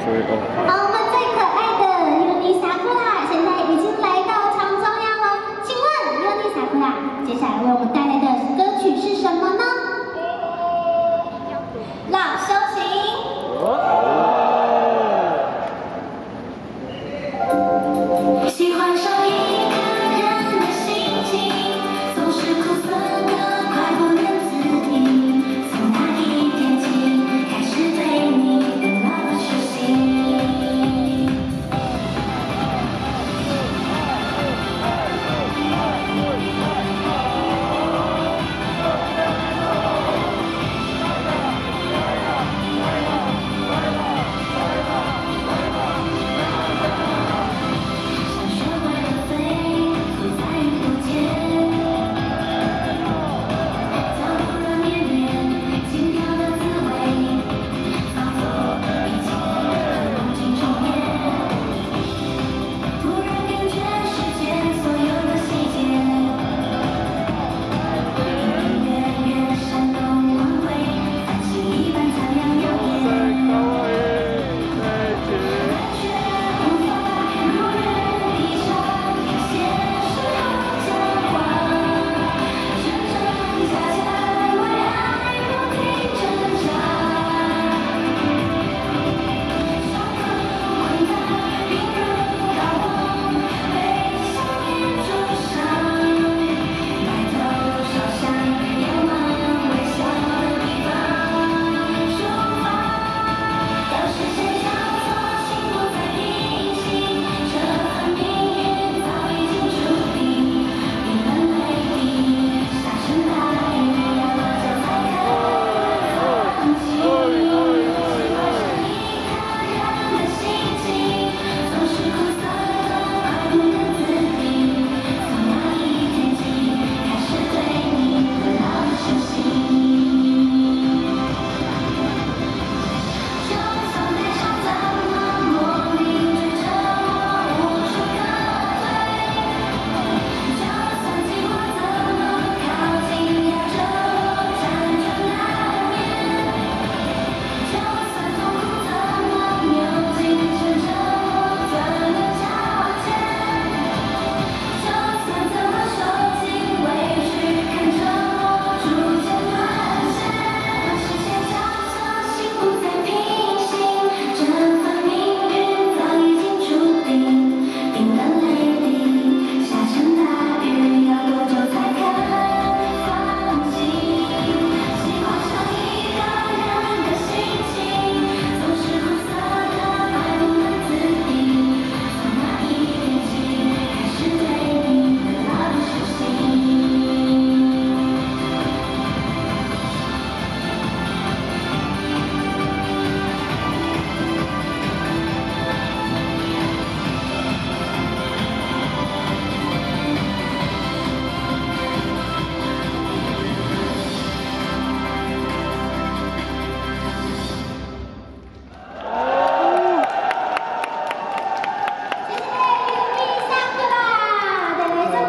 所以。好，我们最可爱的尤尼萨库拉现在已经来到场中央了。请问尤尼萨库拉接下来为我们带来的